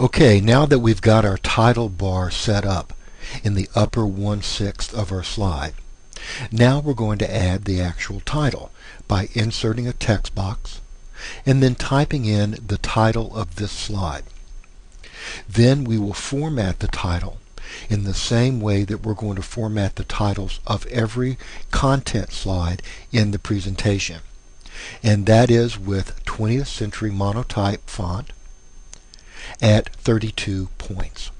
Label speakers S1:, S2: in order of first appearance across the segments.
S1: Okay, now that we've got our title bar set up in the upper one-sixth of our slide, now we're going to add the actual title by inserting a text box and then typing in the title of this slide. Then we will format the title in the same way that we're going to format the titles of every content slide in the presentation. And that is with 20th century monotype font at 32 points.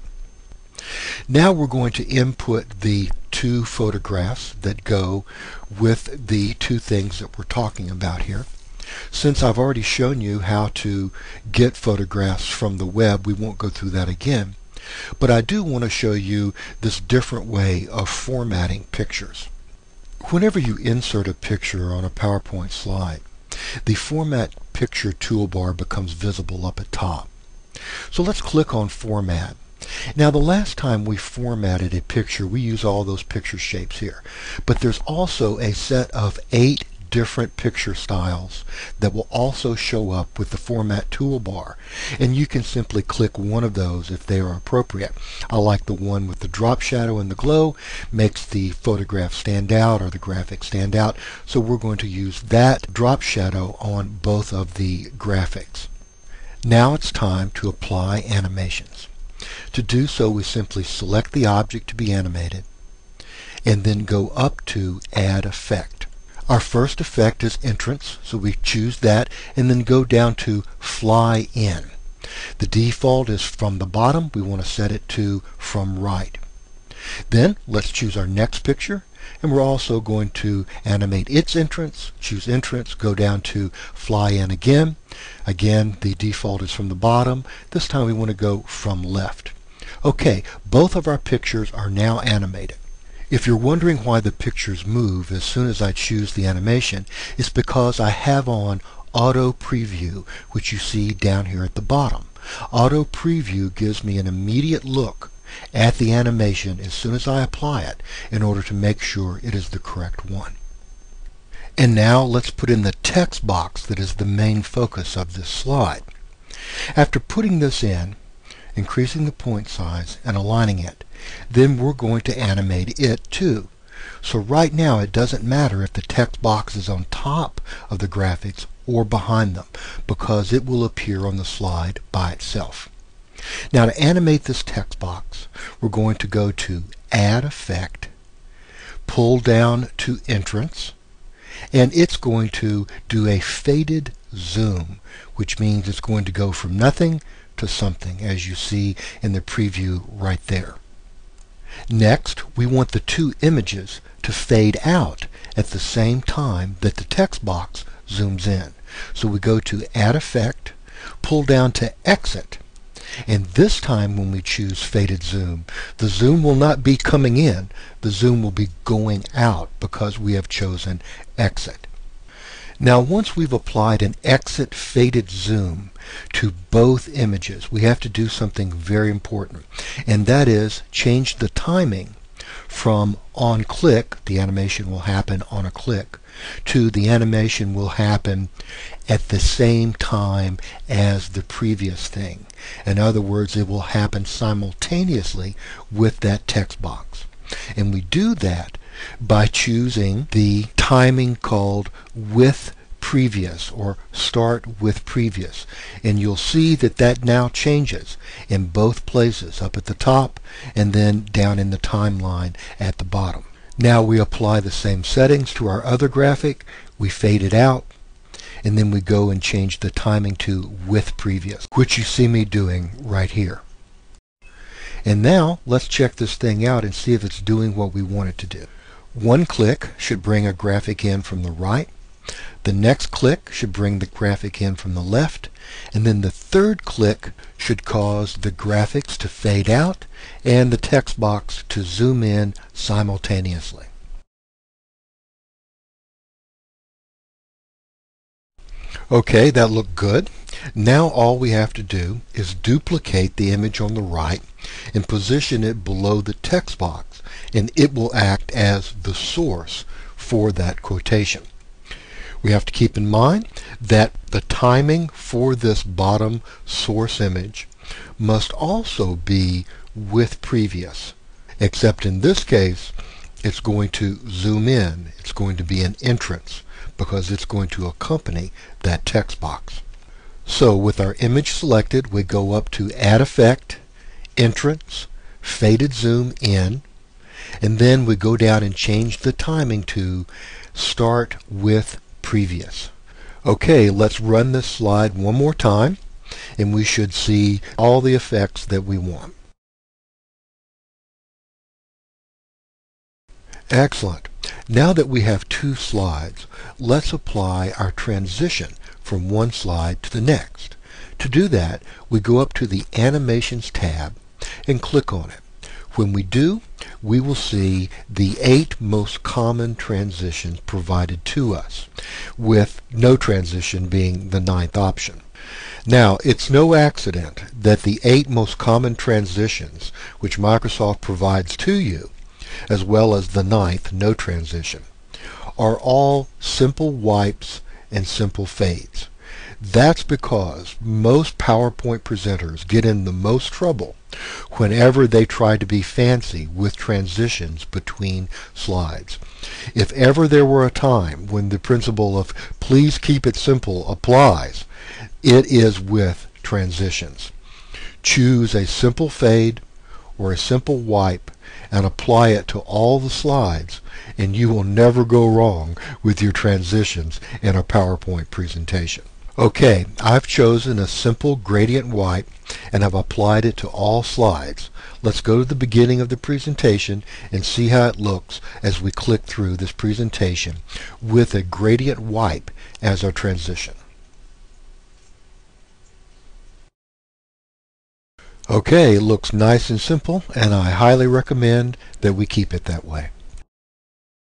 S1: Now we're going to input the two photographs that go with the two things that we're talking about here. Since I've already shown you how to get photographs from the web, we won't go through that again. But I do want to show you this different way of formatting pictures. Whenever you insert a picture on a PowerPoint slide, the Format Picture toolbar becomes visible up at top. So let's click on Format. Now the last time we formatted a picture, we use all those picture shapes here. But there's also a set of eight different picture styles that will also show up with the format toolbar and you can simply click one of those if they are appropriate. I like the one with the drop shadow and the glow makes the photograph stand out or the graphic stand out so we're going to use that drop shadow on both of the graphics. Now it's time to apply animations. To do so we simply select the object to be animated and then go up to add effect. Our first effect is entrance, so we choose that and then go down to fly in. The default is from the bottom. We want to set it to from right. Then let's choose our next picture and we're also going to animate its entrance, choose entrance, go down to fly in again. Again, the default is from the bottom. This time we want to go from left. Okay, both of our pictures are now animated. If you're wondering why the pictures move as soon as I choose the animation, it's because I have on Auto Preview, which you see down here at the bottom. Auto Preview gives me an immediate look at the animation as soon as I apply it in order to make sure it is the correct one. And now let's put in the text box that is the main focus of this slide. After putting this in, increasing the point size and aligning it, then we're going to animate it too. So right now it doesn't matter if the text box is on top of the graphics or behind them because it will appear on the slide by itself. Now to animate this text box we're going to go to Add Effect, pull down to Entrance, and it's going to do a faded zoom which means it's going to go from nothing to something as you see in the preview right there. Next, we want the two images to fade out at the same time that the text box zooms in. So we go to Add Effect, pull down to Exit, and this time when we choose Faded Zoom, the zoom will not be coming in, the zoom will be going out because we have chosen Exit. Now once we've applied an exit faded zoom to both images, we have to do something very important, and that is change the timing from on click, the animation will happen on a click, to the animation will happen at the same time as the previous thing. In other words, it will happen simultaneously with that text box. And we do that by choosing the timing called with previous or start with previous and you'll see that that now changes in both places up at the top and then down in the timeline at the bottom. Now we apply the same settings to our other graphic we fade it out and then we go and change the timing to with previous which you see me doing right here. And now let's check this thing out and see if it's doing what we want it to do. One click should bring a graphic in from the right. The next click should bring the graphic in from the left. And then the third click should cause the graphics to fade out and the text box to zoom in simultaneously. Okay, that looked good. Now all we have to do is duplicate the image on the right and position it below the text box and it will act as the source for that quotation. We have to keep in mind that the timing for this bottom source image must also be with previous. Except in this case, it's going to zoom in. It's going to be an entrance because it's going to accompany that text box. So with our image selected, we go up to Add Effect, Entrance, Faded Zoom In, and then we go down and change the timing to Start with Previous. Okay, let's run this slide one more time, and we should see all the effects that we want. Excellent. Now that we have two slides, let's apply our transition from one slide to the next. To do that, we go up to the Animations tab and click on it. When we do, we will see the eight most common transitions provided to us, with no transition being the ninth option. Now, it's no accident that the eight most common transitions which Microsoft provides to you as well as the ninth, no transition, are all simple wipes and simple fades. That's because most PowerPoint presenters get in the most trouble whenever they try to be fancy with transitions between slides. If ever there were a time when the principle of please keep it simple applies, it is with transitions. Choose a simple fade or a simple wipe and apply it to all the slides and you will never go wrong with your transitions in a PowerPoint presentation. Okay, I've chosen a simple gradient wipe and I've applied it to all slides. Let's go to the beginning of the presentation and see how it looks as we click through this presentation with a gradient wipe as our transition. Okay, it looks nice and simple, and I highly recommend that we keep it that way.